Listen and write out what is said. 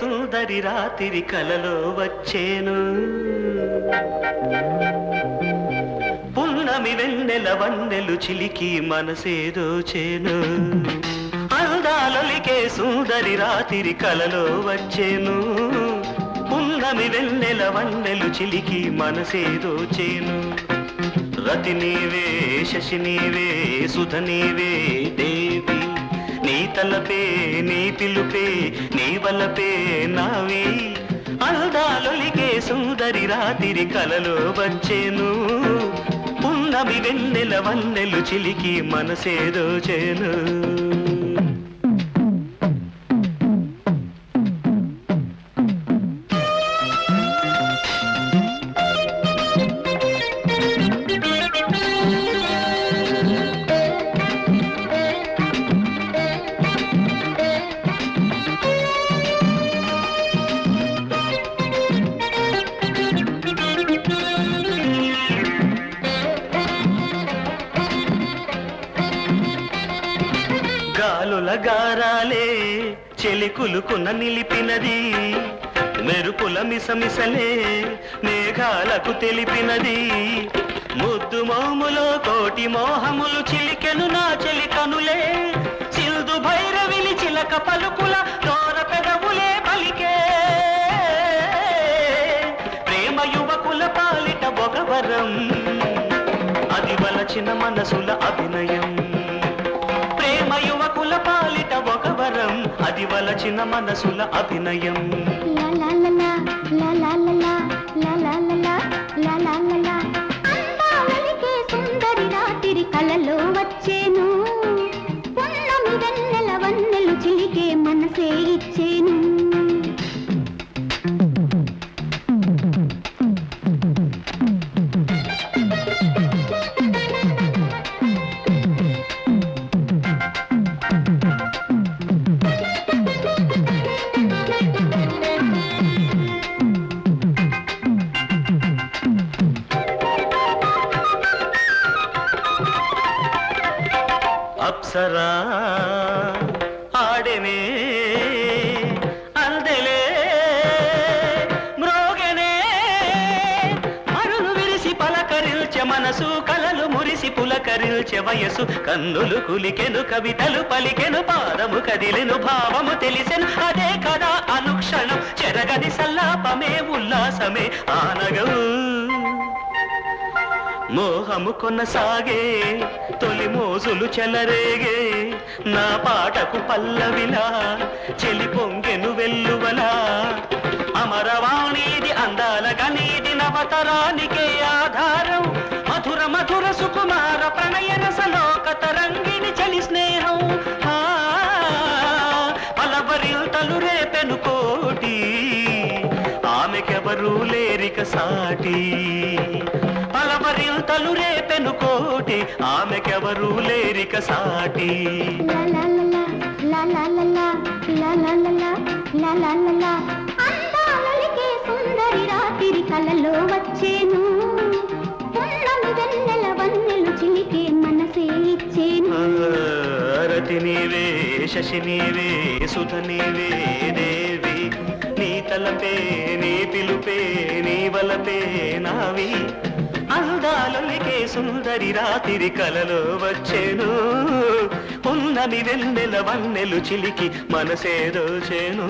సుందరి రాత్రి కలలో వచ్చేను. పున్నమి వెన్నెల వన్నెలు చిలికి మనసేదో చేను. అందాలొలికే సుందరి రాత్రి కలలో వచ్చేను. పున్నమి వెన్నెల వన్నెలు చిలికి మనసేదో చేను. రతి నీవే శశి నీవే సుధ నీవే దేవి నీ పిలుపే నీ వలపే నావి. అందాలొలికే సుందరి రాతిరి కలలో వచ్చేను. ఉన్నవి వెన్నెల వన్నెలు చిలికి మనసేదో చేను. గాలుల గారాలే చెలికులుకున్న నిలిపినది. మెరుపుల మిసమిసలే మేఘాలకు తెలిపినది. ముద్దు మోములో కోటి మోహములు చిలికెను నా చెలి కనులే. సిల్దు భైరవిని చిలక పలుకుల దోర పెదవులే పలికే. ప్రేమ యువకుల పాలిట బొగవరం అది వలచిన మనసుల అభినయం. అది వలచిన మనసుల అభినయం. లా లా లా లా లా అప్సరా ఆడెనే అందెలే మ్రోగెనే. మరులు విరిసి పలకరిల్చె మనసు కలలు మురిసి పులకరిల్చె వయసు. కన్నులు కులికెను కవితలు పలికెను పాదము కదిలెను భావము తెలిసెను. అదే కదా అనుక్షణం చెరగని సల్లాపమే ఉల్లాసమే ఆనగవు మోహము కొనసాగే తొలి మోజులు చెలరేగే. నా పాటకు పల్లవిలా చెలి పొంగెను వెల్లువలా. అమరవాణిది అందాల గనీది నవతరానికే ఆధారం. మధుర మధుర సుకుమార ప్రణయ రసలోక తరంగిణి చలి స్నేహం. ఆ, పలవరిల్తలు రేపెను కోటి ఆమెకెవరూ లేరిక సాటి. జంటలు రేపెను కోటి ఆమెకెవరు లేరిక సాటి సుందరి రాత్రి కలలో వచ్చేను భారతి నీవే దేవి నీ తలపే నీ పిలుపే నీ వలపే నావి అందాలొలికే సుందరి రాత్రి కలలో వచ్చేను. ఉన్నమి వెన్నెల వన్నెలు చిలికి మనసేదో చేను.